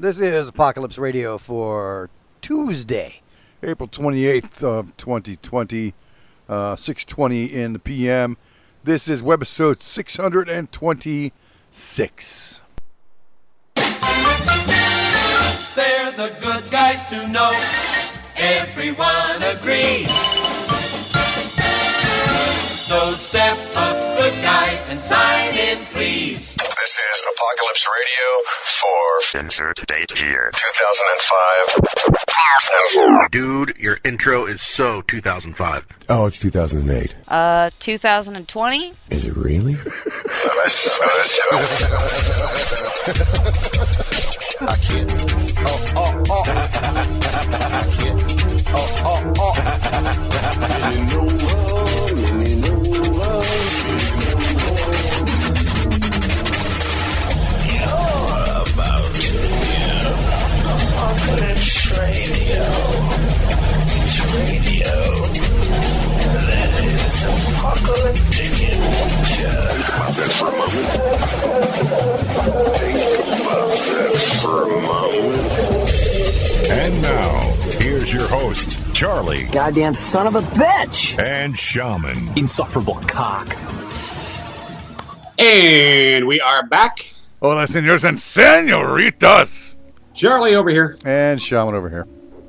This is Apocalypse Radio for Tuesday, April 28th of 2020, uh, 6.20 in the PM. This is webisode 626. They're the good guys to know. Everyone agrees. So step up, good guys, and sign in, please. This is Apocalypse Radio for Insert date here. 2005. Dude, your intro is so 2005. Oh, it's 2008. Uh, 2020? Is it really? I can't. Oh, oh, oh. I can't. Oh, oh, oh. And you know And now, here's your host, Charlie Goddamn son of a bitch! and Shaman. Insufferable cock. And we are back. Hola, señores and senoritas. Charlie over here. And Shaman over here.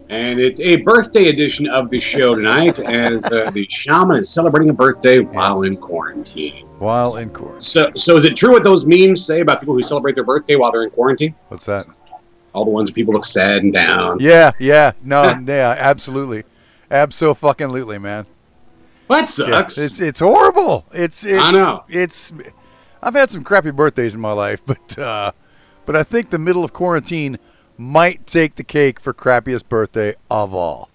And it's a birthday edition of the show tonight as uh, the shaman is celebrating a birthday while in quarantine. While in quarantine. So, so is it true what those memes say about people who celebrate their birthday while they're in quarantine? What's that? All the ones where people look sad and down. Yeah, yeah. No, yeah, absolutely. Absolutely, man. That Yeah, sucks. It's it's horrible. It's, it's I know. It's I've had some crappy birthdays in my life, but uh, but I think the middle of quarantine might take the cake for crappiest birthday of all.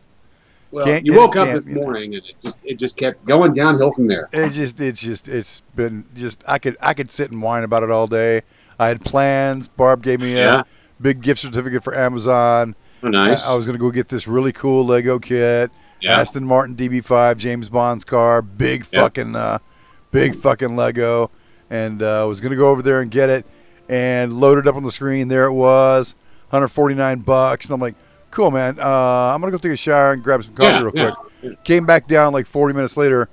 well, can't you woke up this morning and it just it just kept going downhill from there. It just it's just it's been just I could I could sit and whine about it all day. I had plans. Barb gave me Yeah. a big gift certificate for Amazon. Oh, nice. I, I was going to go get this really cool Lego kit. Yeah. Aston Martin DB5, James Bond's car, big Yeah. fucking, uh, big fucking Lego, and uh, I was gonna go over there and get it, and load it up on the screen. There it was, 149 bucks, and I'm like, cool, man. Uh, I'm gonna go take a shower and grab some coffee Yeah, real yeah. quick. Came back down like 40 minutes later,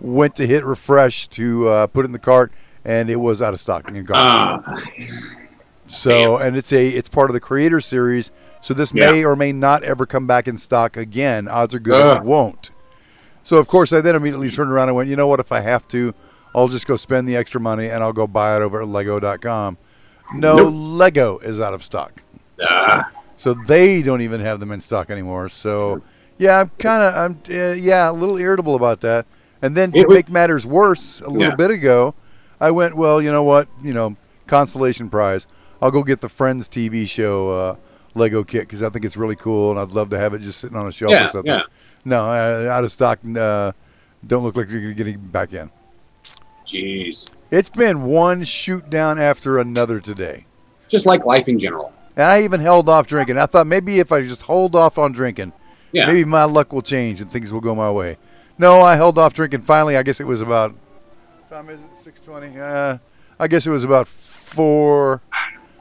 went to hit refresh to uh, put it in the cart, and it was out of stock and gone. Ah, So, and it's a it's part of the creator series. So this Yeah. may or may not ever come back in stock again. Odds are good Ugh. it won't. So of course I then immediately turned around and went, you know what? If I have to, I'll just go spend the extra money and I'll go buy it over at Lego.com. No, Nope. Lego is out of stock. So they don't even have them in stock anymore. So yeah, I'm kind of I'm uh, yeah a little irritable about that. And then to was- make matters worse, a little Yeah. bit ago, I went well. You know what? You know, consolation prize. I'll go get the Friends TV show uh, Lego kit because I think it's really cool and I'd love to have it just sitting on a shelf or something. yeah. No, uh, out of stock. Uh, don't look like you're gonna get it back in. Jeez. It's been one shoot down after another today. Just like life in general. And I even held off drinking. I thought maybe if I just hold off on drinking, Yeah. maybe my luck will change and things will go my way. No, I held off drinking. Finally, I guess it was about. what Time is it six twenty? Uh, I guess it was about four,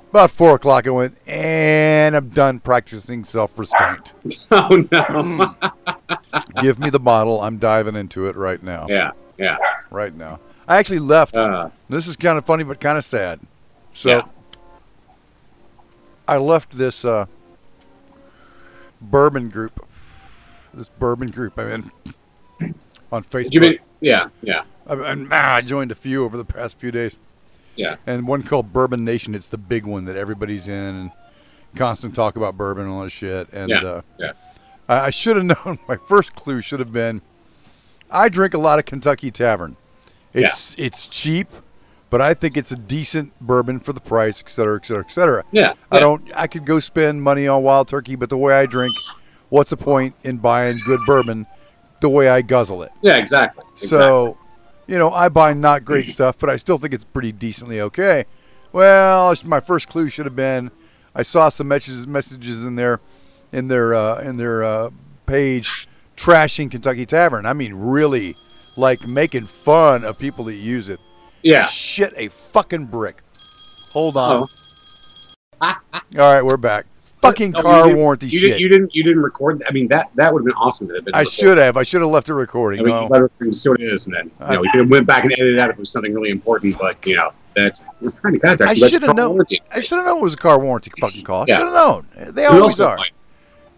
about four o'clock. I went and I'm done practicing self restraint. Oh no. Give me the bottle. I'm diving into it right now. yeah. Yeah. Right now. I actually left. Uh, This is kind of funny, but kind of sad. So Yeah. I left this uh, bourbon group. This bourbon group I'm in on Facebook. mean? Yeah. Yeah. I, I, ah, I joined a few over the past few days, Yeah. and one called Bourbon Nation. It's the big one that everybody's in, and constant talk about bourbon and all that shit. And Yeah. uh, Yeah. I, I should have known. My first clue should have been, I drink a lot of Kentucky Tavern. It's it's cheap, but I think it's a decent bourbon for the price, et cetera, et cetera, et cetera. Yeah. I don't. I could go spend money on Wild Turkey, but the way I drink, what's the point in buying good bourbon? The way I guzzle it. Yeah. Exactly. So, you know, I buy not great stuff, but I still think it's pretty decently okay. Well, my first clue should have been I saw some messages messages in their in their uh, in their uh, page trashing Kentucky Tavern. I mean, really, like making fun of people that use it. Yeah. Shit, a fucking brick. Hold on. Oh. All right, we're back. Fucking Oh, you car didn't- warranty you shit. Didn't, you didn't. You didn't record. I mean, that that would have been awesome. To have been I recorded. should have. I should have left it recording. I mean, No. you let everything see what it is, and then you know we could have went back and edited out if it was something really important. But you know, that's we're trying to contact. I should have known. warranty. I should have known it was a car warranty fucking call. I Yeah. should have known. They always are. know?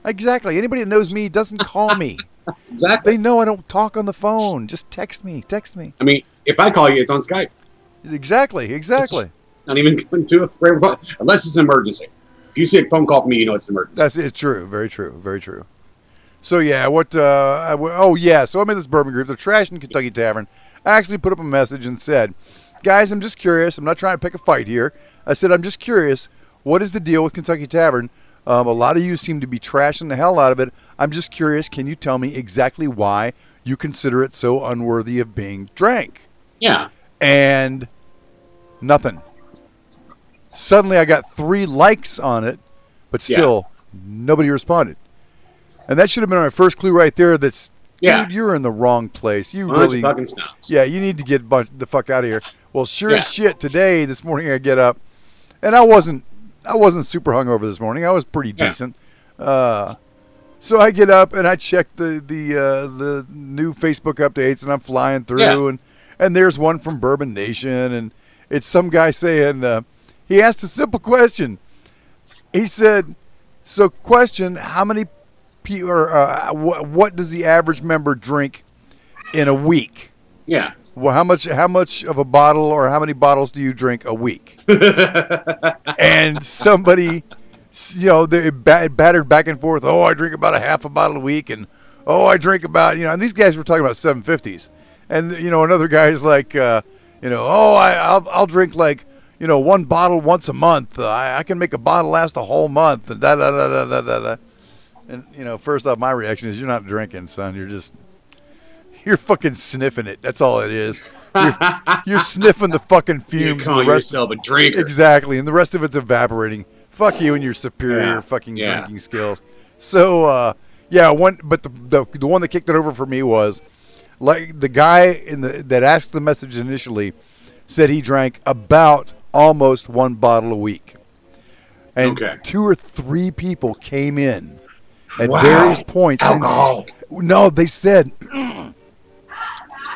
Exactly. Anybody that knows me doesn't call me. Exactly. they know I don't talk on the phone. Just text me. Text me. I mean, if I call you, it's on Skype. Exactly. Exactly. Not even going to a unless it's an emergency. If you see a phone call from me, you know it's an emergency. That's it's true. Very true. Very true. So yeah, what? Uh, oh yeah. So I'm in this bourbon group. They're trashing Kentucky Tavern. I actually put up a message and said, "Guys, I'm just curious. I'm not trying to pick a fight here. I said I'm just curious. What is the deal with Kentucky Tavern? Um, a lot of you seem to be trashing the hell out of it. I'm just curious. Can you tell me exactly why you consider it so unworthy of being drank?" Yeah. and nothing. Suddenly, I got three likes on it, but Yeah. still nobody responded. And that should have been my first clue right there. That's Yeah. dude, you're in the wrong place. You Bunch really, fucking snobs. yeah, you need to get the fuck out of here. Well, sure Yeah. as shit. Today, this morning, I get up, and I wasn't, I wasn't super hungover this morning. I was pretty Yeah. decent. Uh, so I get up and I check the the uh, the new Facebook updates, and I'm flying through, Yeah. and and there's one from Bourbon Nation, and it's some guy saying uh, he asked a simple question. He said, "So, question: How many people, or uh, wh- what does the average member drink in a week? Yeah. Well, how much how much of a bottle or how many bottles do you drink a week?" and somebody, you know, they bat- battered back and forth. Oh, I drink about a half a bottle a week, and oh, I drink about you know. And these guys were talking about seven fifties, and you know, another guy's like, uh, you know, oh, I I'll, I'll drink like you know one bottle once a month. Uh, I, I can make a bottle last a whole month. And da da da da da da. da. And you know, first off, my reaction is you're not drinking, son. You're just you're fucking sniffing it. That's all it is. You're, you're sniffing the fucking fumes. You call the rest yourself a drinker. Exactly, and the rest of it's evaporating. Fuck you and your superior Yeah, fucking yeah. drinking skills. So, uh, yeah, one, but the, the the one that kicked it over for me was like the guy in the that asked the message initially said he drank about almost one bottle a week, and Okay. two or three people came in at Wow. various points. and- Alcohol. no, they said.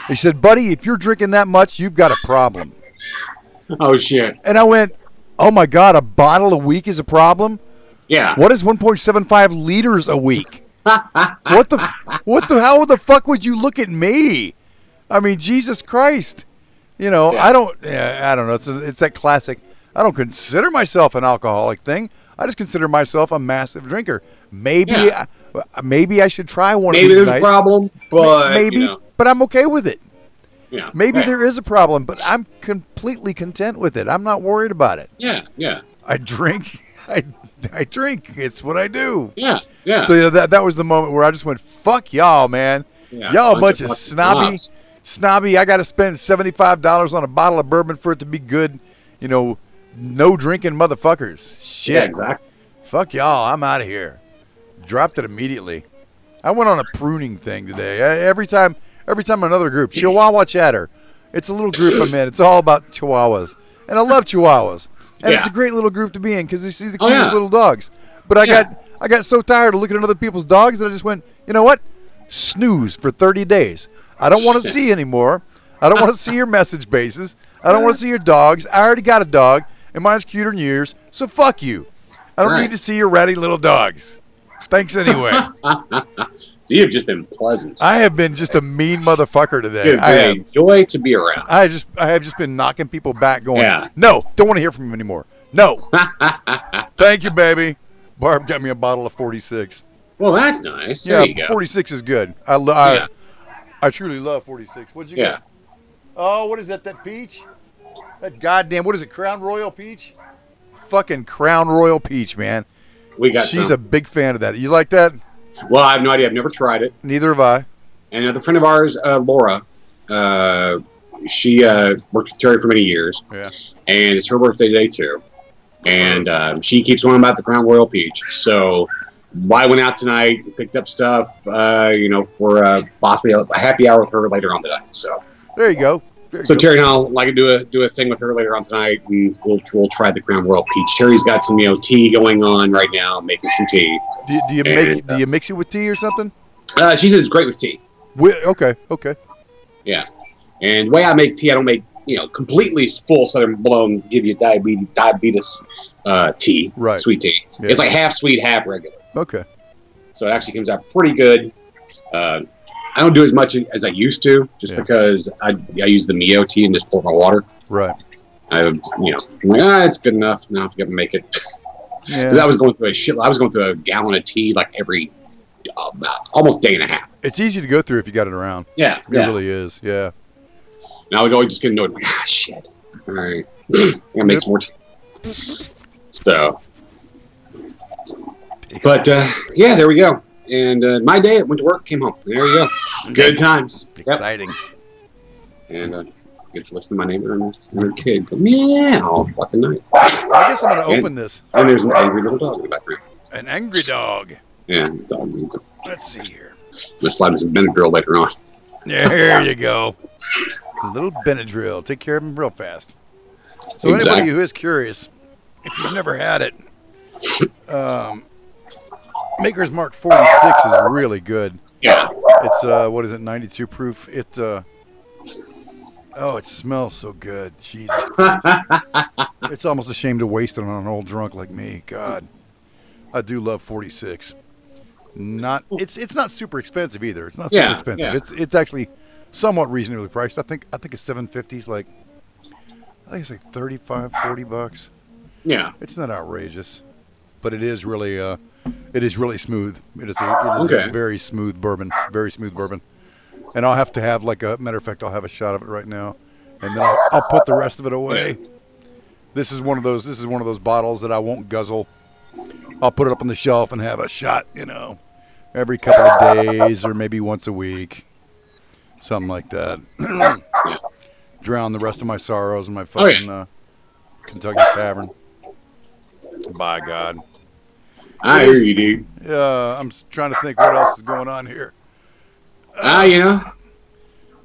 They said, buddy, if you're drinking that much, you've got a problem. Oh shit. And I went, oh my God, a bottle a week is a problem? Yeah. What is 1.75 liters a week? What the, what the, how the fuck would you look at me? I mean, Jesus Christ. You know, Yeah. I don't, yeah, I don't know. It's, a, it's that classic. I don't consider myself an alcoholic thing. I just consider myself a massive drinker. Maybe, Yeah. I, maybe I should try one Maybe of these there's a problem, but maybe, you know, but I'm okay with it. yeah. Maybe yeah. there is a problem, but I'm completely content with it. I'm not worried about it. Yeah, yeah, I drink. I I drink. It's what I do. yeah, yeah. So yeah, that that was the moment where I just went, "Fuck y'all, man! yeah. y'all a bunch of fucking snobby, snobs. snobby. I got to spend seventy five dollars on a bottle of bourbon for it to be good. You know, no drinking motherfuckers. Shit. Yeah, exactly. Fuck y'all. I'm out of here. Dropped it immediately. I went on a pruning thing today. I, every time, every time another group, Chihuahua Chatter. It's a little group I'm in. It's all about Chihuahuas, and I love Chihuahuas. And it's a great little group to be in because you see the Oh, cutest yeah. little dogs. But I Yeah. got, I got so tired of looking at other people's dogs that I just went, you know what? Snooze for 30 days. I don't want to see anymore. I don't want to see your message bases. I don't want to see your dogs. I already got a dog, and mine's cuter than yours. So fuck you. I don't Right. need to see your ratty little dogs. Thanks anyway. So you've just been pleasant. I have been just a mean motherfucker today. I have. a joy to be around. I just I have just been knocking people back, going, Yeah. no, don't want to hear from you anymore. No, thank you, baby. Barb got me a bottle of 46. Well, that's nice. Yeah, there you go. 46 is good. I, lo- I, Yeah. I truly love 46. What'd you Yeah. get? Oh, what is that? That peach? That goddamn, what is it? Crown Royal Peach? Fucking Crown Royal Peach, man. We got She's some. a big fan of that. You like that? well, I have no idea. I've never tried it. Neither have I. And another friend of ours, uh, Laura, uh, she uh, worked with Terry for many years. Yeah. And it's her birthday today, too. And um, she keeps on about the Crown Royal Peach. So I went out tonight, picked up stuff, uh, you know, for uh, possibly a happy hour with her later on tonight. So There you go. You So go. Terry and I'll like do a do a thing with her later on tonight, and we'll we'll try the Crown Royal Peach. Terry's got some you know tea going on right now, making some tea. do, you- do you and, make do you mix it with tea or something? Uh, she says it's great with tea. Wi- okay, okay. Yeah, and the way I make tea, I don't make you know completely full Southern blown, give you diabetes diabetes uh, tea, Right. Sweet tea. Yeah. It's like half sweet, half regular. Okay. So it actually comes out pretty good. Uh, I don't do as much as I used to, just Yeah. because I, I use the Mio tea and just pour my water. Right. I, would, you know, I'm like, ah, it's good enough. Now I forget to make it. Yeah. Because I was going through a shit. I was going through a gallon of tea like every uh, almost day and a half. It's easy to go through if you got it around. Yeah, It yeah. really is. Yeah. Now I would always just get annoyed. Like, ah, shit. All right, I'm gonna make some more tea. So, but uh, yeah, there we go. And uh, my day, I went to work, came home. There you go. Good times. Yep. Exciting. And uh, get to listen to my neighbor and, her kid go meow fucking night. I guess I'm gonna And- open this. And there's an angry little dog in the background. An angry dog. Yeah, dog needs it. Let's see here. I'm gonna slide him some Benadryl later on. There you go. A little Benadryl. Take care of him real fast. So Exactly. anybody who is curious, if you've never had it, um, Maker's Mark 46 is really good. Yeah. It's uh, what is it, 92 proof? It uh, oh, it smells so good. Jesus, it's almost a shame to waste it on an old drunk like me. God, I do love 46. Not it's it's not super expensive either. It's not super Yeah, expensive. yeah. It's it's actually somewhat reasonably priced. I think I think a 750 is like I think it's like 35, 40 bucks. Yeah. It's not outrageous, but it is really uh, it is really smooth. It is a, it is Okay. a very smooth bourbon, very smooth bourbon. And I'll have to have like a matter of fact, I'll have a shot of it right now, and then I'll, I'll put the rest of it away. This is one of those. This is one of those bottles that I won't guzzle. I'll put it up on the shelf and have a shot, you know, every couple of days or maybe once a week, something like that. Drown the rest of my sorrows in my Oh, fucking uh, Kentucky Tavern. By God. I hear you, dude. Uh, I'm trying to think what else is going on here. Ah, you know.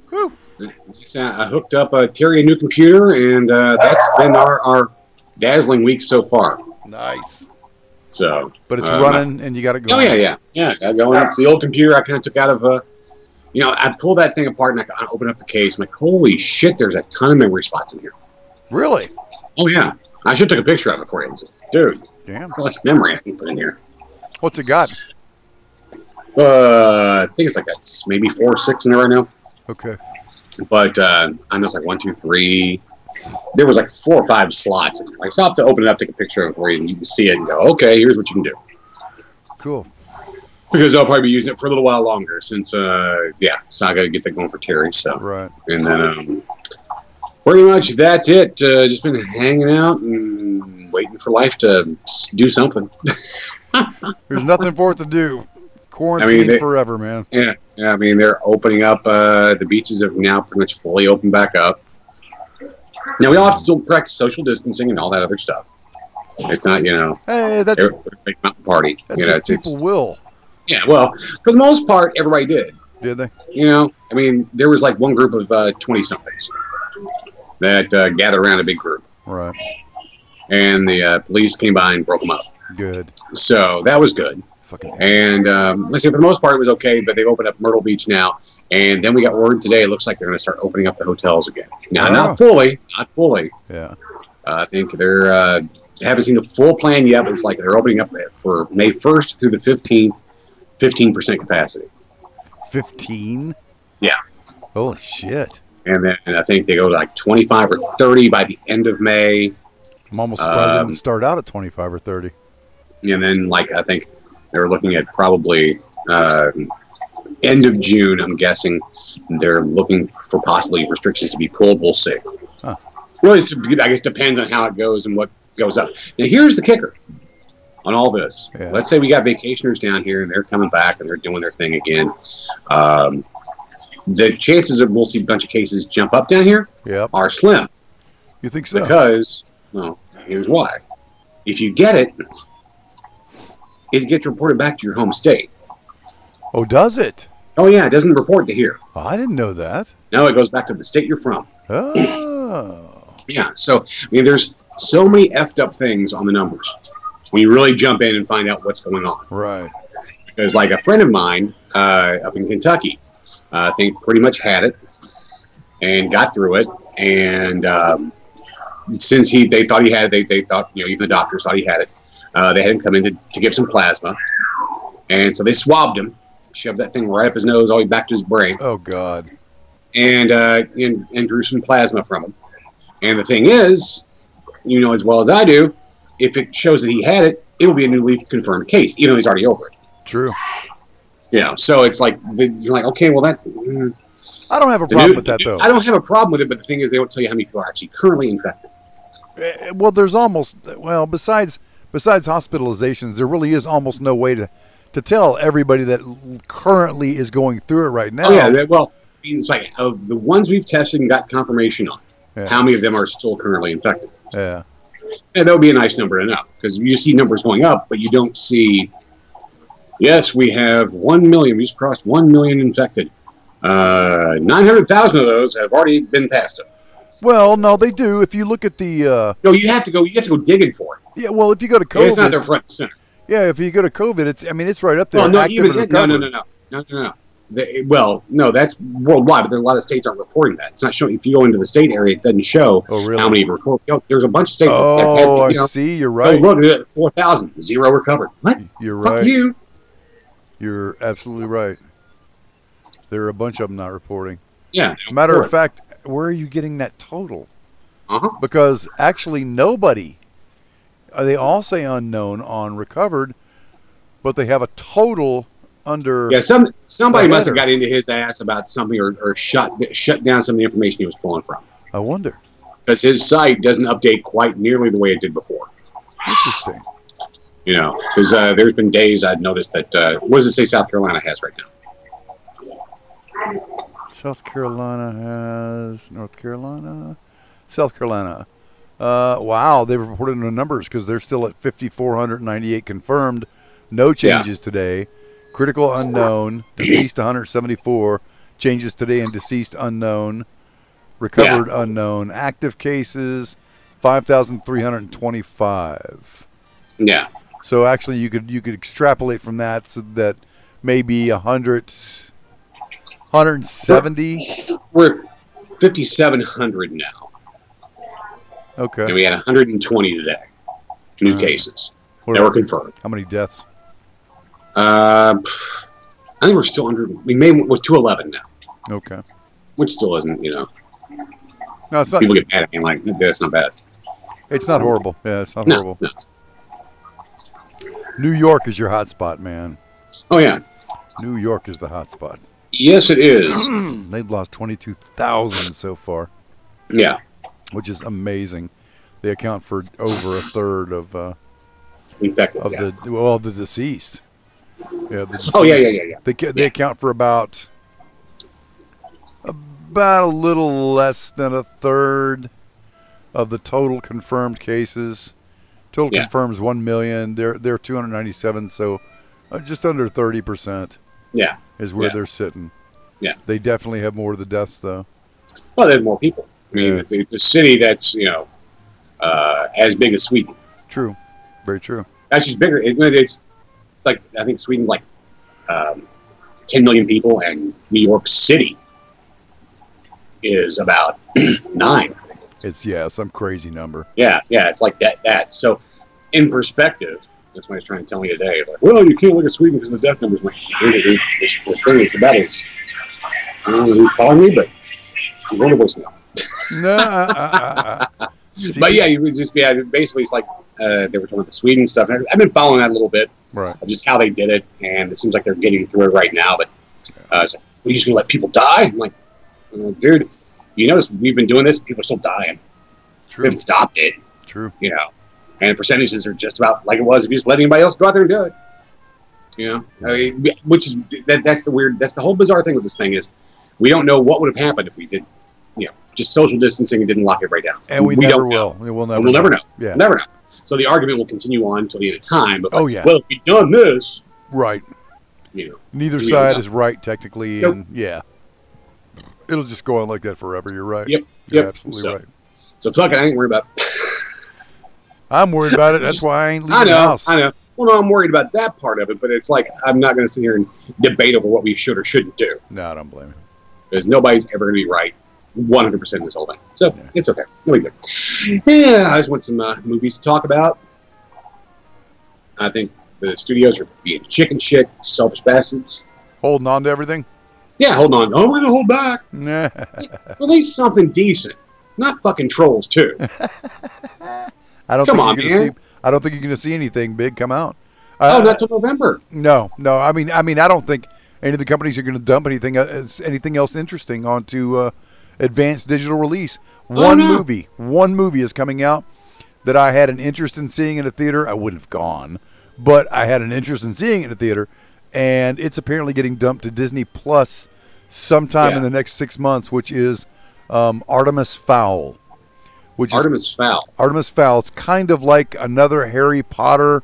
Whew. Uh, I hooked up uh, Terry a new computer, and uh, that's been our, our dazzling week so far. Nice. So, But it's uh, running and you got it Oh yeah, yeah, yeah. I go in. It's the old computer I kind of took out of. Uh, you know, I pulled that thing apart and I, I opened up the case. I'm like, holy shit! There's a ton of memory spots in here. Really? Oh yeah, I should have took a picture of it for you. Dude, Damn. how much memory I can put in here? What's it got? Uh, I think it's like that's maybe four or six in there right now. Okay. But uh, I know it's like one, two, three. There was like four or five slots. in there. I stopped have to open it up, take a picture of it for you, and you can see it and go, okay, here's what you can do. Cool. Because I'll probably be using it for a little while longer since, uh, yeah, it's not going to get that going for Terry. So, Right. and then um, pretty much that's it. Uh, just been hanging out and waiting for life to do something. There's nothing for it to do. Quarantine they- forever, man. Yeah, yeah. I mean, they're opening up. Uh, the beaches have now pretty much fully opened back up. Now we all have to still practice social distancing and all that other stuff. It's not, you know, Hey, that's, come out and party. You know, what it's, it's people will. yeah. Well, for the most part, everybody did. Did they? You know, I mean, there was like one group of twenty somethings that uh, gathered around a big group, Right. and the uh, police came by and broke them up. Good. So that was good. Fucking And um, let's see, for the most part, it was okay. But they've opened up Myrtle Beach now, and then we got word today. It looks like they're going to start opening up the hotels again. Now, Oh. not fully, not fully. yeah. Uh, I think they're uh, haven't seen the full plan yet. But it's like they're opening up for May first through the fifteenth, fifteen percent capacity, 15? Yeah. Holy shit. And then and I think they go to like twenty five or thirty by the end of May, I'm almost surprised Um, didn't start out at 25 or 30. and then like I think they're looking at probably uh, end of June. I'm guessing they're looking for possibly restrictions to be pulled. We'll see. Huh. Really, I guess depends on how it goes and what goes up. Now, here's the kicker on all this. Yeah. Let's say we got vacationers down here and they're coming back and they're doing their thing again. Um, the chances of we'll see a bunch of cases jump up down here Yep. are slim You think so? because, well, here's why. If you get it, it gets reported back to your home state. oh, does it? Oh yeah, it doesn't report to here. Oh, I didn't know that. No, it goes back to the state you're from. Oh. Yeah. So I mean, there's so many effed up things on the numbers when you really jump in and find out what's going on. Right. Because like a friend of mine uh, up in Kentucky, I think pretty much had it and got through it, and um, since he they thought he had, they they thought you know even the doctors thought he had it. Uh, they had him come in to, to give some plasma, and so they swabbed him, shoved that thing right up his nose all the way back to his brain, Oh God. and uh, and, and drew some plasma from him. And the thing is, you know as well as I do, if it shows that he had it, it will be a newly confirmed case, even though he's already over it. True. You know, so it's like you're like, okay, well that. mm, I don't have a problem new- with that though. I don't have a problem with it, but the thing is, they don't tell you how many people are actually currently infected. Eh, Well, there's almost well besides besides hospitalizations, there really is almost no way to to tell everybody that currently is going through it right now. Oh yeah, well, it's like of the ones we've tested and got confirmation on, Yeah. how many of them are still currently infected? yeah. And that would be a nice number to know because you see numbers going up, but you don't see. Yes, we have one million. We just crossed one million infected. Uh, Nine hundred thousand of those have already been passed. Up. Well, no, they do. If you look at the uh, No, you have to go. You have to go digging for it. yeah, well, if you go to COVID, It's not their front center. yeah, if you go to COVID, it's I mean it's right up there. Well, no, even and no, no, no, no, no, no, no. The- well, no, that's worldwide, but there are a lot of states aren't reporting that. It's not showing. If you go into the state area, it doesn't show Oh, really? how many report. You know, there's a bunch of states that Oh, have, I you know, see. You're oh, right. look, four thousand, zero recovered. What? You're Fuck right. you. You're absolutely right. There are a bunch of them not reporting. Yeah. Matter of fact, where are you getting that total? Uh-huh. Because actually, nobody. uh, They all say unknown on recovered, but they have a total under. Yeah, some somebody must have got into his ass about something or, or shut shut down some of the information he was pulling from I wonder. because his site doesn't update quite nearly the way it did before. Interesting. You know, because uh, there's been days I've noticed that. Uh, what does it say South Carolina has right now? South Carolina has North Carolina, South Carolina. Uh, wow, they've reported the numbers because they're still at 5,498 confirmed. No Yeah. changes today. Critical unknown. Deceased 174. Changes today and deceased unknown. Recovered unknown. Active cases 5,325. Yeah. So actually, you could you could extrapolate from that so that maybe 100, 170. We're 5,700 now, Okay. and we had 120 today. New Uh, cases that were confirmed. How many deaths? Uh, I think we're still under. We may we're 211 now, Okay. which still isn't. You know, No, it's not. people get mad at me like that's not bad. It's not horrible. Yeah, it's not No, horrible. no. New York is your hot spot, man. Oh yeah, New York is the hot spot. yes it is. They've lost 22,000 so far, yeah, which is amazing. They account for over a third of uh, infected. of yeah. the well the deceased. Yeah, the Oh yeah, yeah, yeah, yeah. They they Yeah. account for about about a little less than a third of the total confirmed cases. Total Yeah. confirms one million. They're they're 297, so uh, just under 30 percent Yeah. is where Yeah. they're sitting. Yeah. They definitely have more of the deaths though. Well, there's more people. I mean, Yeah. it's, it's a city that's you know uh, as big as Sweden. True, very true. That's just bigger. It, it's like I think Sweden's like um, 10 million people, and New York City is about nine. It's yeah, some crazy number. Yeah, yeah, it's like that. That so, in perspective, that's what he's trying to tell me today. Like, well, you can't look at Sweden because the death numbers. Like, the, the, the thing is, the battle is. I don't know who's calling me, but I'm going to voicemail. No, uh, uh, uh, uh. But yeah, you would just be yeah, basically it's like uh, they were talking about the Sweden stuff. And I've been following that a little bit right. of just how they did it, and it seems like they're getting through it right now. But uh, it's like, we're just gonna let people die. I'm like, uh, dude, you notice we've been doing this, people are still dying. True. We haven't stopped it, true. you know. And the percentages are just about like it was if you just let anybody else go out there and do it. You know, I mean, which is that, that's the weird, that's the whole bizarre thing with this thing is we don't know what would have happened if we did, you know, just social distancing and didn't lock it right down. And we, never don't know. will. We will never. We'll never know. Yeah. Never know. So the argument will continue on until the end of time. But oh, like, Oh, yeah. well, if we've done this, Right. you know, Neither side is right technically, Nope. and yeah, it'll just go on like that forever. You're right. Yep. You're Yep, absolutely so- right. So fuck it, I ain't worried about. I'm worried about it. That's why I ain't leaving I the house. I know. Well, no, I'm worried about that part of it, but it's like I'm not going to sit here and debate over what we should or shouldn't do No, I don't blame you. because nobody's ever going to be right 100 percent in this whole thing. So it's okay. No big deal. Yeah, I just want some uh, movies to talk about. I think the studios are being chicken shit, selfish bastards. Holding on to everything. Yeah, hold on. Oh, we're gonna hold back. Nah. Release something decent, not fucking trolls too. I don't Come think on, man. see. I don't think you're going to see anything big come out. oh, Uh, not till November. No, no. I mean, I mean, I don't think any of the companies are going to dump anything, uh, anything else interesting onto uh, advanced digital release. One no. movie, one movie is coming out that I had an interest in seeing in a theater. I wouldn't have gone, but I had an interest in seeing it in a theater, and it's apparently getting dumped to Disney Plus sometime in the next six months, which is um, Artemis Fowl. Which is Artemis Fowl. Artemis Fowl. It's kind of like another Harry Potter.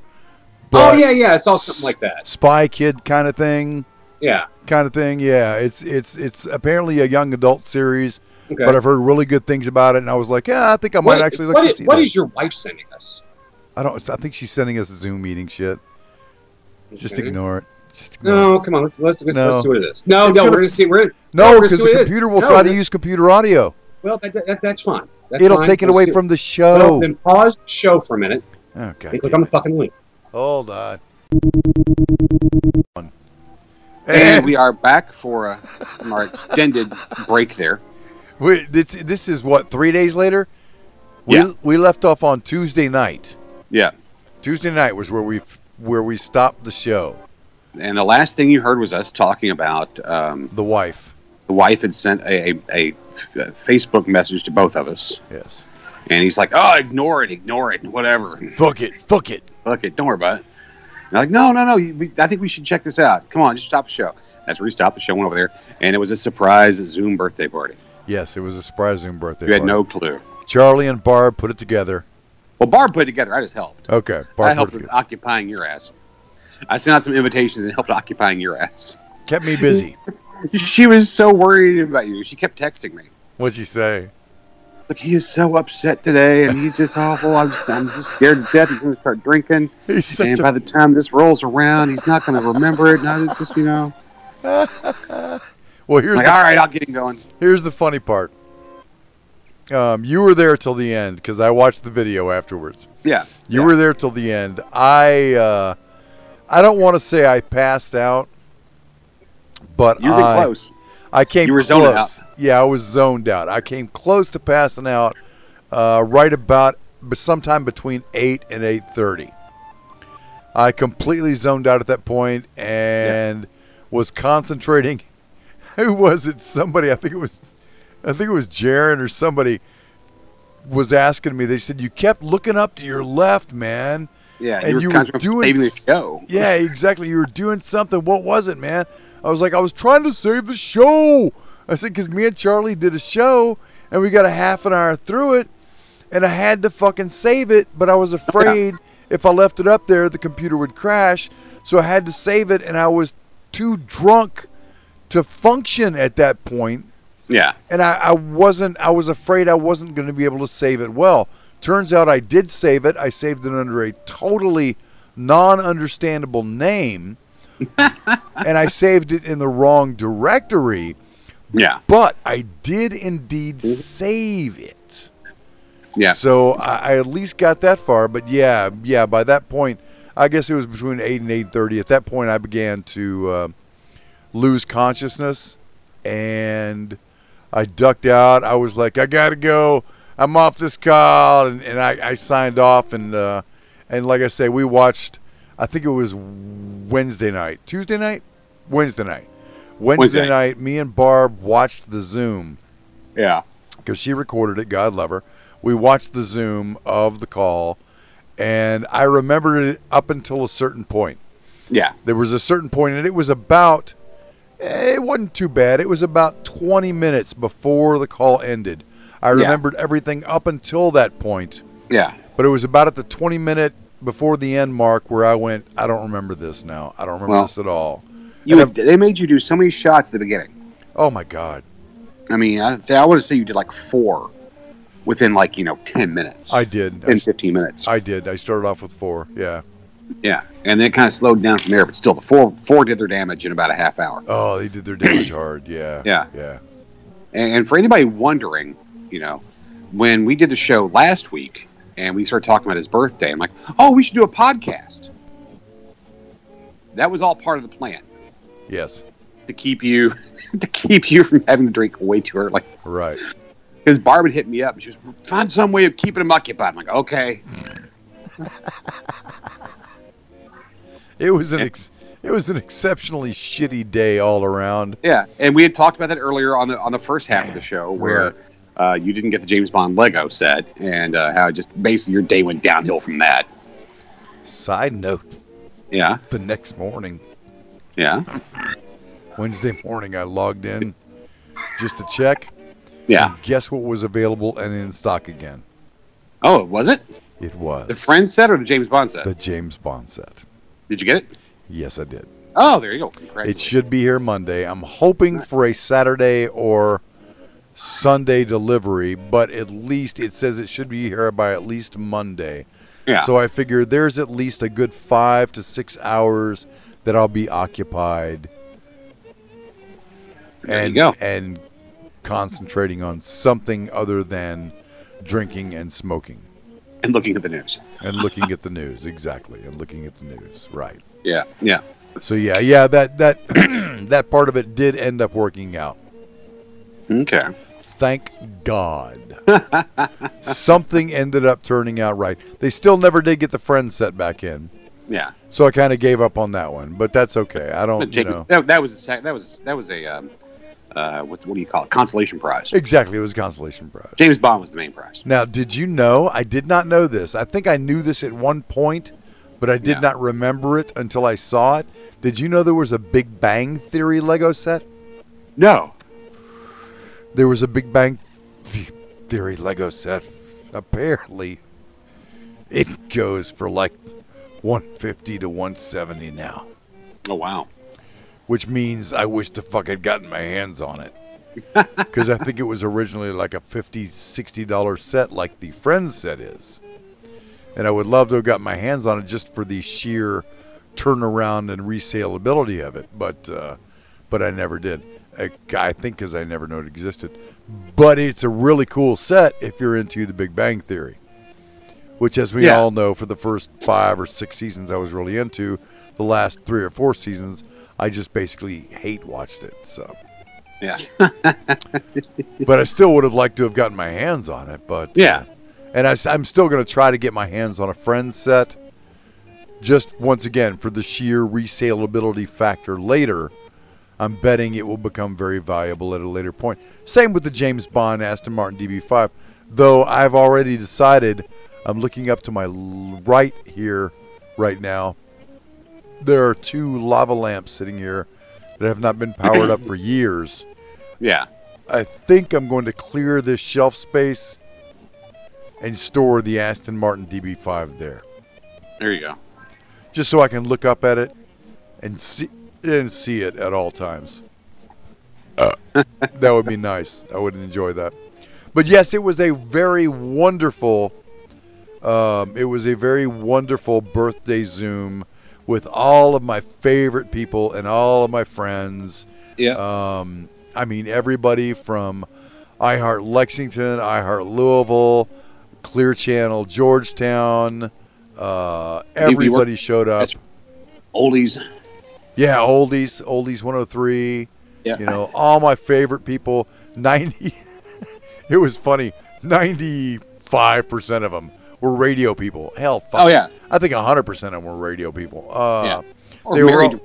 Oh yeah, yeah. I saw something like that. Spy Kid kind of thing Yeah. kind of thing. Yeah, it's it's it's apparently a young adult series, Okay. but I've heard really good things about it, and I was like, yeah, I think I might What- actually Look what to is- see what that. is your wife sending us? I don't. I think she's sending us a Zoom meeting shit. Just Okay. ignore it. Just ignore No, come on. Let's let's let's, No. let's see what it is. No, It's no, gonna- we're gonna see. We're No, we're gonna because see the what it is. computer will No, try to use computer audio. Well, that, that, that's fine. That's It'll fine. take it We'll away see. from the Well, show. then pause the show for a minute okay. and click on the fucking link. Hold on. And we are back for uh, from our extended break there. We, this, this is what three days later. We Yeah. we left off on Tuesday night. Yeah. Tuesday night was where we where we stopped the show. And the last thing you heard was us talking about um, The wife. the wife had sent a, a, a Facebook message to both of us. Yes. And he's like, oh, ignore it, ignore it, whatever. Fuck it. Fuck it. Fuck it, don't worry about it. And I'm like, no, no, no, we, I think we should check this out. Come on, just stop the show. That's where we stopped the show, went over there, and it was a surprise Zoom birthday party. Yes, it was a surprise Zoom birthday. Party. You had party. no clue. Charlie and Barb put it together. Well, Barb put it together. I just helped. Okay, Barb I helped with occupying your ass. I sent out some invitations and helped occupying your ass. Kept me busy. She was so worried about you. She kept texting me. What'd she say? It's like he is so upset today, and he's just awful. I'm just, I'm just scared to death. He's going to start drinking, He's and a- by the time this rolls around, he's not going to remember it. Not just you know. Well, here's Like, the, all right, I'll get him going. here's the funny part. Um, you were there till the end because I watched the video afterwards. Yeah, You yeah. were there till the end. I uh, I don't want to say I passed out, but You've been I, close. I came You were close. zoning out. Yeah, I was zoned out. I came close to passing out, uh, right about but sometime between eight and eight thirty. I completely zoned out at that point and was concentrating. Who was it? Somebody. I think it was. I think it was Jaron or somebody was asking me. They said you kept looking up to your left, man. Yeah, and you were you were doing saving the show. Yeah, exactly. You were doing something. What was it, man? I was like, I was trying to save the show. I said, because me and Charlie did a show and we got a half an hour through it and I had to fucking save it, but I was afraid if I left it up there, the computer would crash. So I had to save it and I was too drunk to function at that point Yeah, and I, I wasn't i was afraid i wasn't going to be able to save it well turns out i did save it. I saved it under a totally non-understandable name. And i saved it in the wrong directory. Yeah, but i did indeed save it. Yeah. so I, I at least got that far. But yeah yeah by that point i guess it was between 8 and 8.30 at that point i began to uh, lose consciousness. And I ducked out. I was like, I gotta go. I'm off this call, and, and I, I signed off. And uh, and like I say, we watched. I think it was Wednesday night, Tuesday night, Wednesday night, Wednesday, Wednesday. night. Me and Barb watched the Zoom yeah. because she recorded it. God love her. We watched the Zoom of the call, and I remembered it up until a certain point. Yeah, There was a certain point, and it was about, eh, it wasn't too bad. It was about 20 minutes before the call ended. I Yeah. remembered everything up until that point, yeah, but it was about at the 20 minute before the end mark where I went, I don't remember this now. I don't remember Well, this at all. you had, they made you do so many shots at the beginning. Oh my God. I mean, I, I want to say you did like four within like you know ten minutes. I did. in fifteen minutes. I did. I started off with four. Yeah. yeah, and then it kind of slowed down from there, but still, the four four did their damage in about a half hour. Oh, they did their damage hard. Yeah. Yeah. Yeah. And, and for anybody wondering, you know, when we did the show last week and we started talking about his birthday, I'm like, oh, we should do a podcast. That was all part of the plan Yes. to keep you to keep you from having to drink way too early. Right. Because Barb had hit me up and she was find some way of keeping him occupied. I'm like, okay. It was an ex- it was an exceptionally shitty day all around. Yeah, and we had talked about that earlier on the on the first half of the show where uh, you didn't get the James Bond Lego set and uh, how just basically your day went downhill from that. Side note: Yeah, the next morning, yeah, Wednesday morning, I logged in just to check. yeah. And guess what was available and in stock again? Oh, was it It was the Friends set or the James Bond set? the James Bond set. Did you get it? Yes, I did. Oh, there you go. It should be here Monday. I'm hoping for a Saturday or Sunday delivery, but at least it says it should be here by at least Monday. Yeah. So I figure there's at least a good five to six hours that I'll be occupied There and and concentrating on something other than drinking and smoking and looking at the news. and looking at the news. Exactly, and looking at the news. Right. Yeah, yeah. So yeah, yeah, that that that part of it did end up working out. Okay. Thank God. Something ended up turning out right. They still never did get the friend set back in, Yeah. so I kind of gave up on that one. But that's okay. I don't, you know. that, that was a that was that was a um, uh, what what do you call it? Consolation prize. Exactly, it was a consolation prize. James Bond was the main prize. Now, did you know? I did not know this. I think I knew this at one point, but I did Yeah. not remember it until I saw it. Did you know there was a Big Bang Theory Lego set? No. There was a Big Bang Theory Lego set. Apparently, it goes for like 150 to 170 now, Oh wow. which means I wish the fuck I'd gotten my hands on it. Because I think it was originally like a 50 60 dollar set, like the Friends set is, and I would love to have got my hands on it just for the sheer turnaround and resaleability of it. But uh, but I never did. I, I think because I never knew it existed. But it's a really cool set if you're into the Big Bang Theory, which, as we Yeah. all know, for the first five or six seasons I was really into. The last three or four seasons, I just basically hate watched it. So, yeah. but I still would have liked to have gotten my hands on it. But uh, Yeah. and I, am still going to try to get my hands on a friend set. Just once again for the sheer resaleability factor later. I'm betting it will become very valuable at a later point. Same with the James Bond Aston Martin DB5, though I've already decided. I'm looking up to my right here, right now. There are two lava lamps sitting here that have not been powered up for years. yeah. I think I'm going to clear this shelf space and store the Aston Martin DB5 there, There you go. just so I can look up at it and see and see it at all times. that would be nice. I would enjoy that. But yes, it was a very wonderful. Um, it was a very wonderful birthday Zoom with all of my favorite people and all of my friends. Yeah. Um, I mean, everybody from iHeart Lexington, iHeart Louisville, Clear Channel Georgetown. Uh, everybody showed up. Oldies. Yeah, oldies, oldies 103. Yeah. You know, all my favorite people. 90. it was funny. 95% of them were radio people. Hell, fuck. Oh, yeah. I think 100% of them were radio people. Uh, Yeah. Or they were all-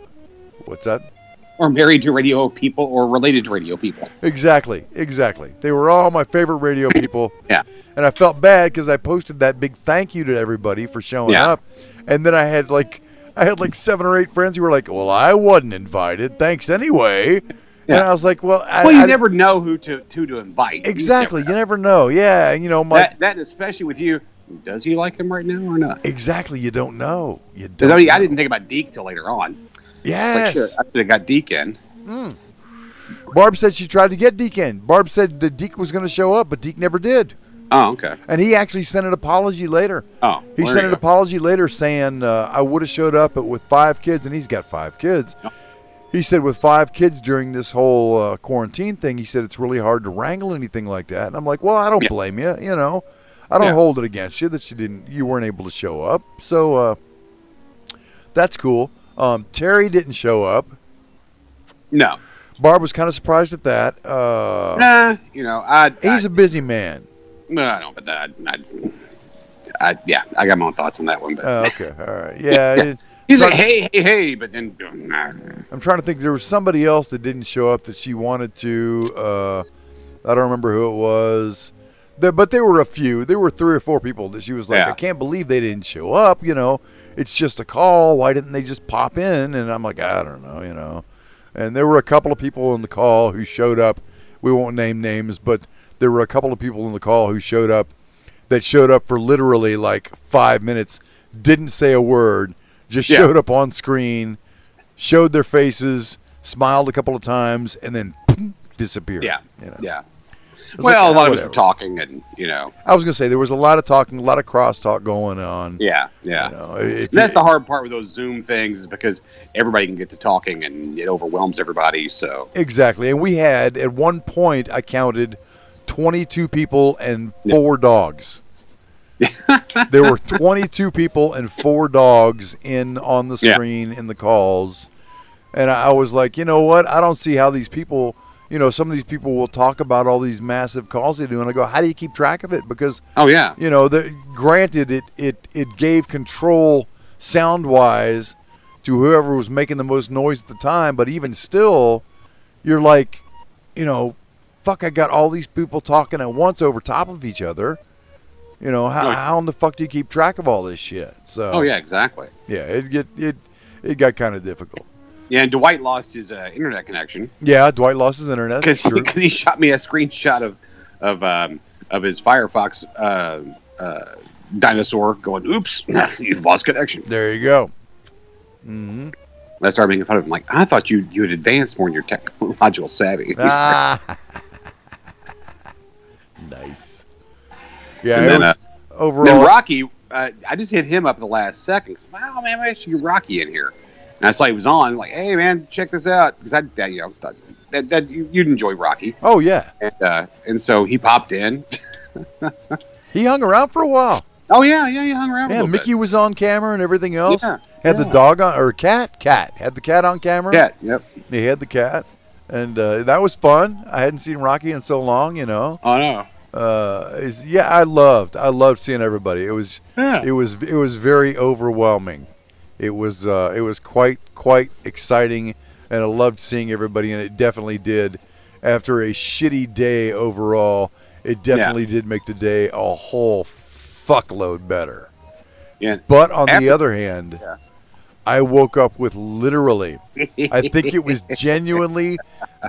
What's that? or married to radio people, or related to radio people. Exactly, exactly. They were all my favorite radio people. Yeah. And I felt bad because I posted that big thank you to everybody for showing Yeah. up, and then I had like I had like seven or eight friends who were like, "Well, I wasn't invited. Thanks anyway." And I was like, "Well, I, well, you I- never know who to who to invite. You exactly. never You never know. Yeah, you know, my that that especially with you. Does he like him right now or not? exactly. You don't know. You don't. I, mean, I didn't think about Deke till later on. Like, Yes. sure, I should have got Deke in. Hmm. Barb said she tried to get Deke in. Barb said that Deke was going to show up, but Deke never did. Oh, okay. And he actually sent an apology later. Oh, He sent an go. apology later saying, uh, I would have showed up but with five kids, and he's got five kids. He said, with five kids during this whole uh, quarantine thing, he said it's really hard to wrangle anything like that. And I'm like, well, I don't Yeah. blame you. You know, I don't Yeah. hold it against you that you didn't, you weren't able to show up. So uh, that's cool. Um, Terry didn't show up. No. Barb was kind of surprised at that. Uh, Nah, you know, I, he's a busy man. No, I don't. But I, I, I, yeah, I got my own thoughts on that one. But Uh, okay, all right, yeah. it- he's like, hey, hey, hey, but then nah. I'm trying to think. There was somebody else that didn't show up that she wanted to. Uh, I don't remember who it was. But there were a few. There were three or four people that she was like, Yeah. I can't believe they didn't show up. You know, it's just a call. Why didn't they just pop in? And I'm like, I don't know. You know. And there were a couple of people in the call who showed up. We won't name names, but there were a couple of people in the call who showed up that showed up for literally like five minutes, didn't say a word, just Yeah. showed up on screen, showed their faces, smiled a couple of times, and then disappeared. Yeah, You know? yeah. Well, like, a lot of us were talking, and you know, I was gonna say there was a lot of talking, a lot of crosstalk going on. yeah, yeah. You know, that's the hard part with those Zoom things, is because everybody can get to talking, and it overwhelms everybody. So Exactly. And we had, at one point, I counted 22 people and four dogs. there were 22 people and four dogs in on the Yeah. screen in the calls. And I I was like, you know what? I don't see how these people, you know, some of these people will talk about all these massive calls they do. And I go, how do you keep track of it? Because, Oh yeah, you know, the, granted, it, it, it gave control sound wise to whoever was making the most noise at the time. But even still, you're like, you know, fuck, I got all these people talking at once over top of each other. You know, how, Right. how in the fuck do you keep track of all this shit? So, oh yeah, exactly. yeah, it get it it got kind of difficult. Yeah, and Dwight lost his uh, internet connection Yeah, Dwight lost his internet. because because he shot me a screenshot of of um, of his Firefox uh, uh, dinosaur going, "Oops, you've lost connection." there you go. Mm-hmm. I started making fun of him, like, "I thought you you had advanced more in your technological savvy." Ah. Nice. Yeah, And then, was, uh, overall. Then Rocky, uh, I just hit him up at the last second. 'cause, wow, man, I should get Rocky in here. And I saw he was on. Like, hey, man, check this out. Because I, that, you know, thought that, that you, you'd enjoy Rocky. oh yeah, And, uh, and so he popped in. he hung around for a while. oh yeah, yeah, he hung around. a Yeah, little Mickey was on camera and everything else. Yeah, had the dog on or cat, cat had the cat on camera. Bit. Yeah, yep. he had the cat, and uh, that was fun. I hadn't seen Rocky in so long, you know. Oh no. Uh, is yeah, I loved, I loved seeing everybody. It was, Yeah. it was, it was very overwhelming. It was, uh, it was quite, quite exciting, and I loved seeing everybody, and it definitely did. After a shitty day overall, it definitely did make the day a whole fuckload better. Yeah. But on the other hand, Yeah. I woke up with literally, I think it was genuinely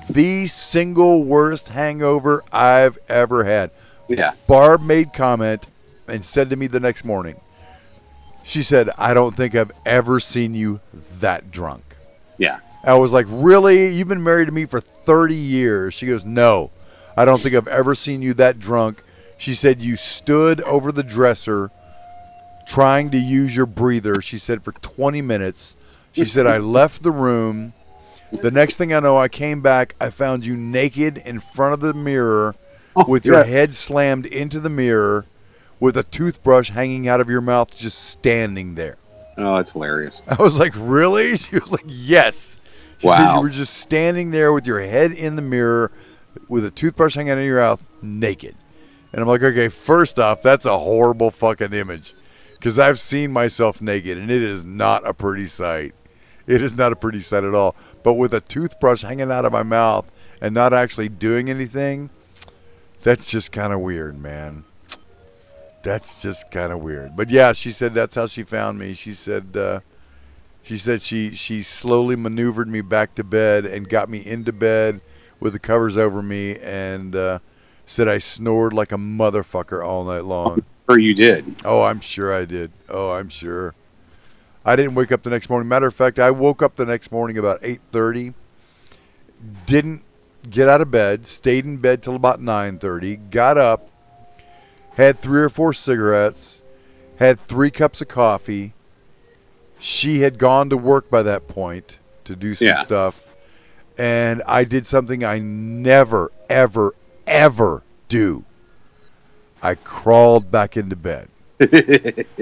the single worst hangover I've ever had. Yeah. Barb made comment and said to me the next morning, she said, I don't think I've ever seen you that drunk. Yeah. I was like, Really? You've been married to me for 30 years. She goes, No, I don't think I've ever seen you that drunk. She said, You stood over the dresser trying to use your breather. She said, For 20 minutes. She said, I left the room. The next thing I know, I came back. I found you naked in front of the mirror oh, with your head slammed into the mirror with a toothbrush hanging out of your mouth, just standing there. Oh, that's hilarious. I was like, really? She was like, yes. She said Wow. you were just standing there with your head in the mirror with a toothbrush hanging out of your mouth, naked. And I'm like, okay, first off, that's a horrible fucking image. Because I've seen myself naked, and it is not a pretty sight. It is not a pretty sight at all. But with a toothbrush hanging out of my mouth and not actually doing anything, that's just kind of weird, man. That's just kind of weird. But yeah, she said that's how she found me. She said uh, she said she she slowly maneuvered me back to bed and got me into bed with the covers over me and uh, said I snored like a motherfucker all night long. Or you did. Oh, I'm sure I did. Oh, I'm sure. I didn't wake up the next morning. Matter of fact, I woke up the next morning about 8:30. Didn't get out of bed, stayed in bed till about 9:30, got up, had three or four cigarettes, had three cups of coffee. She had gone to work by that point to do some Yeah. stuff, and I did something I never, ever, ever do. I crawled back into bed.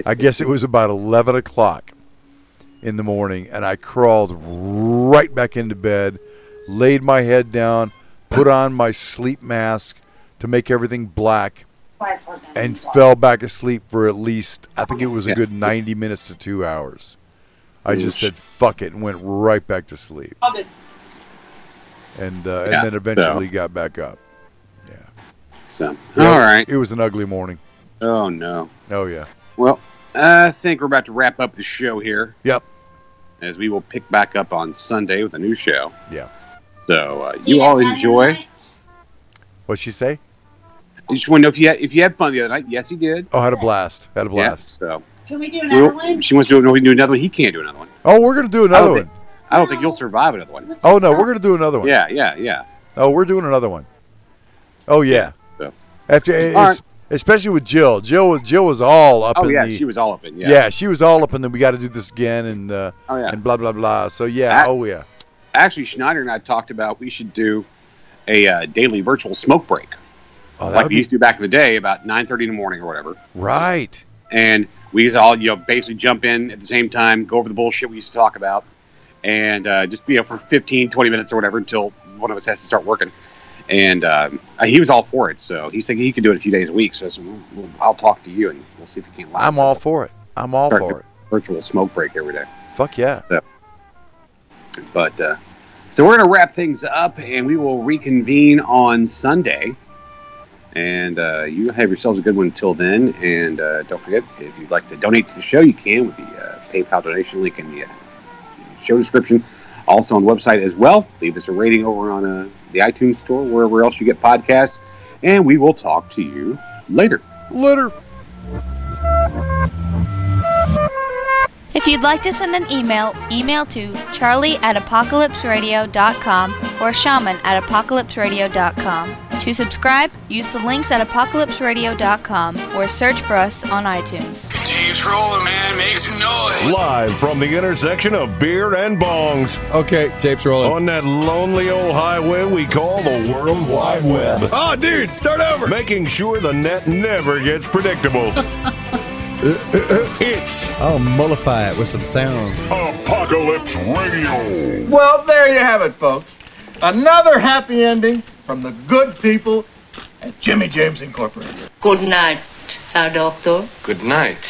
I guess it was about 11 o'clock in the morning, and I crawled right back into bed, laid my head down, put on my sleep mask to make everything black, and fell back asleep for at least, I think it was a good 90 minutes to two hours. I just said, fuck it, and went right back to sleep. Okay. And, uh, Yeah, and then eventually got back up. So, Yeah, all right. It was an ugly morning. Oh no. Oh, yeah. Well, I think we're about to wrap up the show here. Yep. As we will pick back up on Sunday with a new show. Yeah. So uh, you all enjoy. What'd she say? I just want to know if you had, if you had fun the other night. Yes, he did. Oh, had a blast. Had a Yeah. blast. So Can we do another Well, one? she wants to do, no, we can do another one. He can't do another one. Oh, we're going to do another don't one. think- I don't think you'll survive another one. Oh, no, we're going to do another one. Yeah, yeah, yeah. Oh, we're doing another one. Oh yeah. After, All es- especially with Jill. Jill was Jill was all up Oh in yeah, the. she was all up in. yeah. Yeah. she was all up in the. We got to do this again and uh, Oh yeah. and blah blah blah. So yeah. Ah. oh yeah. Actually, Schneider and I talked about we should do a uh, daily virtual smoke break, Oh, like we used to do back in the day, about nine thirty in the morning or whatever. right. and we just all you know basically jump in at the same time go over the bullshit we used to talk about and uh, just you know for 15 20 minutes or whatever until one of us has to start working and uh, he was all for it so he's thinking he could do it a few days a week so I said, well, well, i'll talk to you and we'll see if we can't. line I'm all up. for it. I'm all Start for it. virtual smoke break every day Fuck yeah. but uh, so we're going to wrap things up and we will reconvene on sunday and uh, you have yourselves a good one until then and uh, don't forget if you'd like to donate to the show you can with the uh, paypal donation link in the uh, show description also on the website as well leave us a rating over on uh, the itunes store wherever else you get podcasts and we will talk to you later Later. If you'd like to send an email, email to charlie at apocalypseradio.com or shaman at apocalypseradio.com. To subscribe, use the links at apocalypseradio.com or search for us on iTunes. Dave's rolling, man. Make some noise. Live from the intersection of beer and bongs Okay, tape's rolling. on that lonely old highway we call the World Wide Web. Oh, dude, start over. Making sure the net never gets predictable. it's I'll mollify it with some sounds. Apocalypse Radio. Well, there you have it, folks. Another happy ending from the good people at Jimmy James Incorporated. Good night, Herr Doctor. Good night,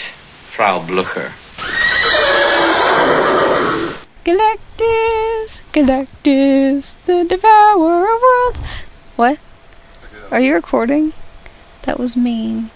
Frau Blucher. Galactus, Galactus, the devourer of worlds. What? Are you recording? That was mean.